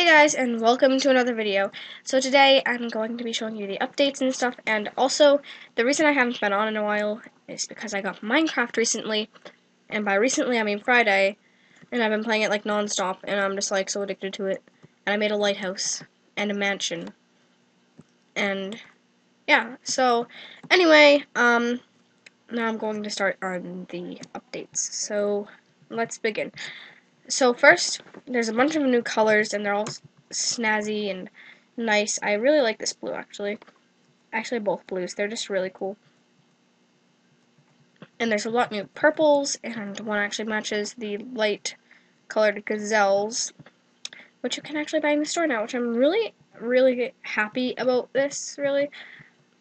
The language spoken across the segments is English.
Hey guys, and welcome to another video. So today I'm going to be showing you the updates and stuff, and also the reason I haven't been on in a while is because I got Minecraft recently, and by recently I mean Friday, and I've been playing it like non-stop, and I'm just like so addicted to it. And I made a lighthouse and a mansion, and yeah. So anyway, um, now I'm going to start on the updates. So let's begin. So first, there's a bunch of new colors, and they're all snazzy and nice. I really like this blue, actually. Actually, both blues. They're just really cool. And there's a lot new purples, and one actually matches the light colored gazelles, which you can actually buy in the store now, which I'm really, really happy about this, really.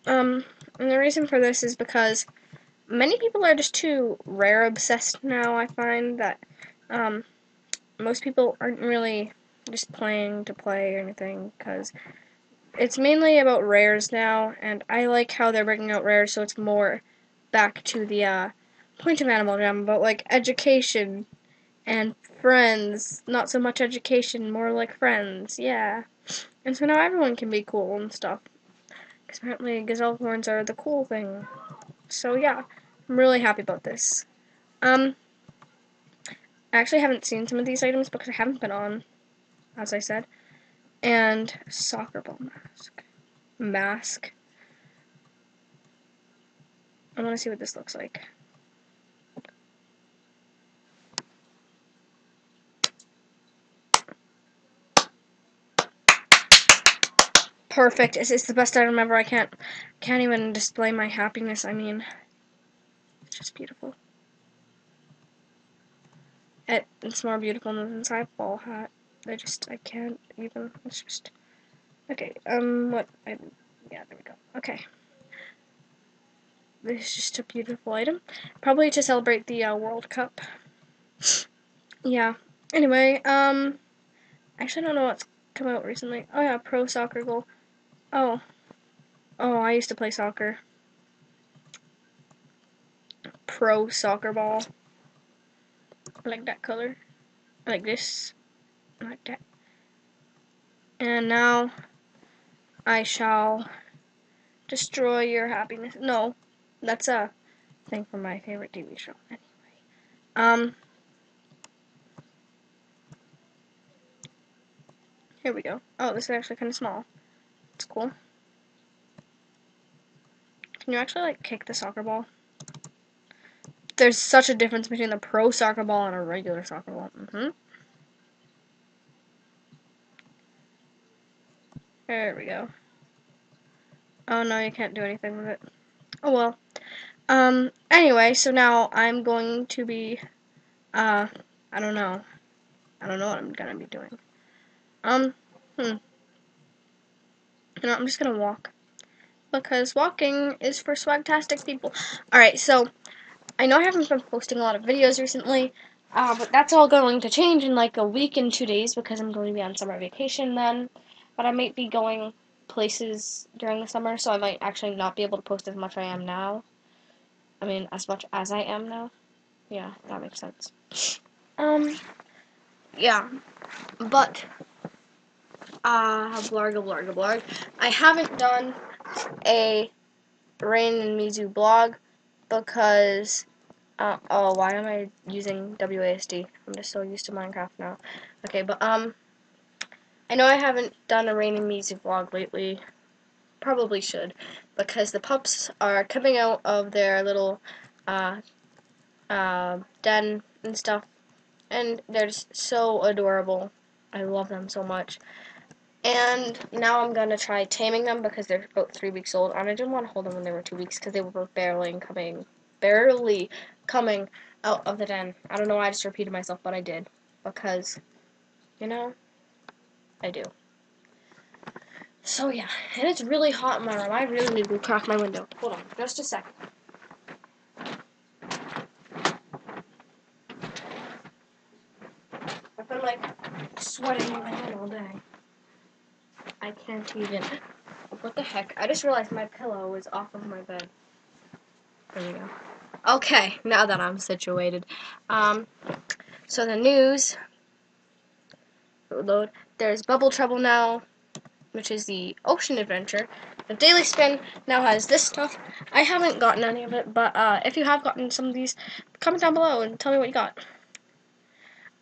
Um, and the reason for this is because many people are just too rare obsessed now, I find that, um, most people aren't really just playing to play or anything because it's mainly about rares now, and I like how they're bringing out rares, so it's more back to the uh, point of Animal Jam, but like education and friends. Not so much education, more like friends, yeah. And so now everyone can be cool and stuff. Because apparently gazelle horns are the cool thing. So yeah, I'm really happy about this. Um, I actually haven't seen some of these items because I haven't been on, as I said. And soccer ball mask. Mask. I want to see what this looks like. Perfect. It's, the best item ever. I can't can't even display my happiness. I mean, it's just beautiful. It, it's more beautiful than this inside ball hat. I just, I can't even, it's just, okay, um, what, I, yeah, there we go, okay. This is just a beautiful item, probably to celebrate the uh, World Cup. yeah, anyway, um, actually I don't know what's come out recently. Oh yeah, Pro Soccer Goal. Oh, oh, I used to play soccer. Pro Soccer Ball like that color, like this, like that. And now I shall destroy your happiness. No, that's a thing from my favorite TV show. Anyway, um, here we go. Oh, this is actually kind of small. It's cool. Can you actually like kick the soccer ball? There's such a difference between the pro soccer ball and a regular soccer ball. Mm-hmm. There we go. Oh no, you can't do anything with it. Oh well. Um, anyway, so now I'm going to be, uh, I don't know. I don't know what I'm gonna be doing. Um, hmm. You know, I'm just gonna walk. Because walking is for swagtastic people. Alright, so, I know I haven't been posting a lot of videos recently, uh, but that's all going to change in like a week and two days because I'm going to be on summer vacation then. But I might be going places during the summer, so I might actually not be able to post as much I am now. I mean, as much as I am now. Yeah, that makes sense. Um, yeah, but, uh, blarga blarga blarg. I haven't done a Rain and Mizu blog because uh, oh, why am I using WASD? I'm just so used to Minecraft now. Okay, but, um, I know I haven't done a Rain and Mizu vlog lately. Probably should, because the pups are coming out of their little, uh, uh, den and stuff, and they're just so adorable. I love them so much. And now I'm going to try taming them because they're about three weeks old, and I didn't want to hold them when they were two weeks because they were barely coming barely coming out of the den. I don't know why I just repeated myself, but I did. Because, you know, I do. So yeah, and it's really hot in my room. I really need to crack my window. Hold on, just a second. I've been like sweating in my head all day. I can't even. What the heck? I just realized my pillow was off of my bed. There we go. Okay, now that I'm situated. Um, so the news load. There's Bubble Trouble now, which is the ocean adventure. The Daily Spin now has this stuff. I haven't gotten any of it, but uh, if you have gotten some of these, comment down below and tell me what you got.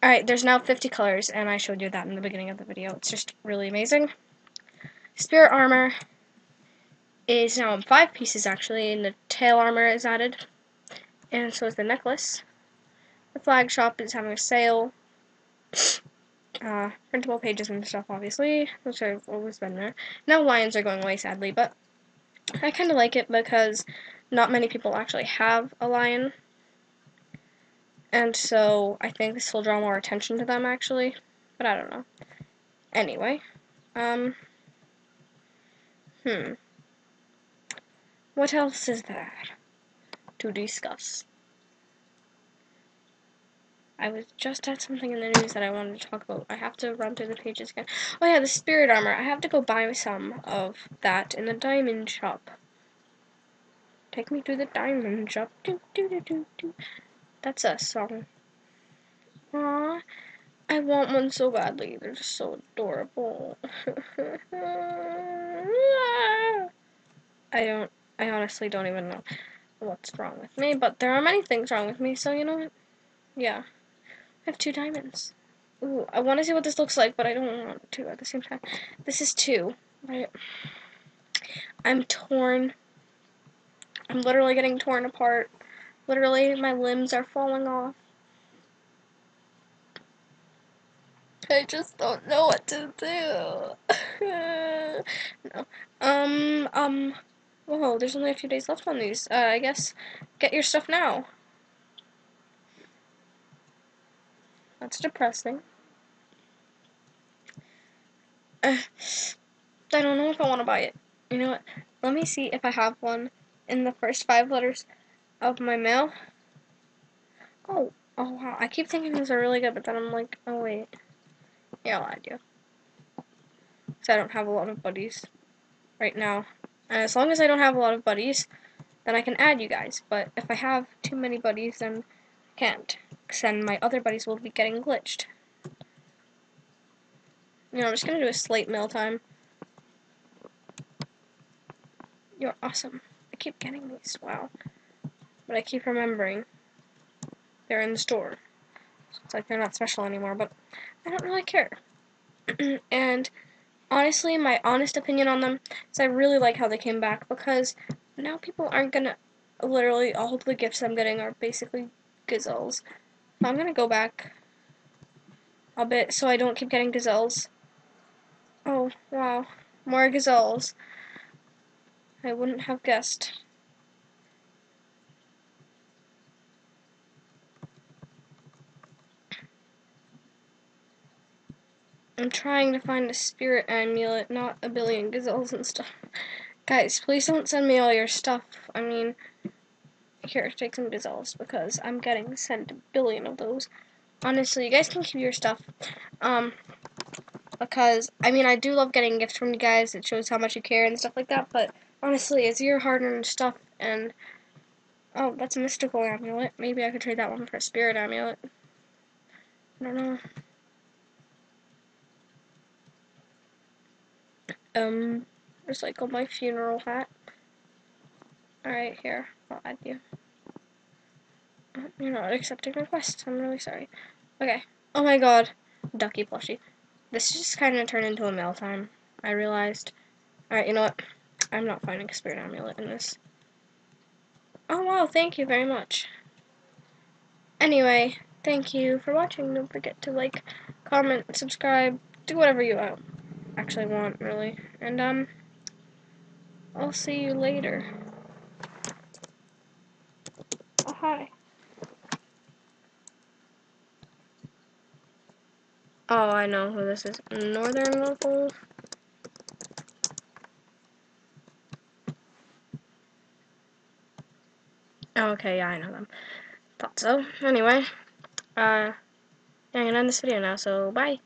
Alright, there's now 50 colors, and I showed you that in the beginning of the video. It's just really amazing. Spirit armor is now in five pieces, actually, and the tail armor is added. And so is the necklace. The flag shop is having a sale. Uh, printable pages and stuff, obviously, which I've always been there. Now lions are going away, sadly, but I kind of like it because not many people actually have a lion. And so I think this will draw more attention to them, actually. But I don't know. Anyway. Um. Hmm. What else is there to discuss? I was just at something in the news that I wanted to talk about. I have to run through the pages again. Oh yeah, the spirit armor. I have to go buy some of that in the diamond shop. Take me to the diamond shop. Do, do, do, do, do. That's a song. Aww. I want one so badly. They're just so adorable. I don't, I honestly don't even know what's wrong with me, but there are many things wrong with me, so you know what? Yeah. I have two diamonds. Ooh, I want to see what this looks like, but I don't want to at the same time. This is two, right? I'm torn. I'm literally getting torn apart. Literally, my limbs are falling off. I just don't know what to do. no. Um, um, whoa, there's only a few days left on these. Uh, I guess get your stuff now. That's depressing. Uh, I don't know if I want to buy it. You know what? Let me see if I have one in the first five letters of my mail. Oh, oh wow. I keep thinking these are really good, but then I'm like, oh wait. Yeah, I do. Because I don't have a lot of buddies right now. And as long as I don't have a lot of buddies, then I can add you guys. But if I have too many buddies, then I can't then my other buddies will be getting glitched. You know, I'm just gonna do a slate mail time. You're awesome. I keep getting these, wow. But I keep remembering they're in the store. It's like they're not special anymore, but I don't really care. and honestly, my honest opinion on them is I really like how they came back because now people aren't gonna literally all the gifts I'm getting are basically gazelles. I'm gonna go back a bit so I don't keep getting gazelles. Oh, wow. More gazelles. I wouldn't have guessed. I'm trying to find a spirit amulet, not a billion gazelles and stuff. Guys, please don't send me all your stuff. I mean, here, take some gazelles because I'm getting sent a billion of those. Honestly, you guys can keep your stuff. Um, because, I mean, I do love getting gifts from you guys. It shows how much you care and stuff like that. But, honestly, it's your hard-earned stuff. And, oh, that's a mystical amulet. Maybe I could trade that one for a spirit amulet. I don't know. Um, recycle my funeral hat. Alright, here. I'll add you. You're not accepting requests. I'm really sorry. Okay. Oh my god. Ducky plushie. This just kind of turned into a mail time. I realized. Alright, you know what? I'm not finding a spirit amulet in this. Oh wow, thank you very much. Anyway, thank you for watching. Don't forget to like, comment, subscribe, do whatever you actually want, really. And, um, I'll see you later. Oh, hi. Oh, I know who this is. Northern Local. Oh, okay, yeah, I know them. Thought so. Anyway, uh, I'm gonna end this video now, so bye.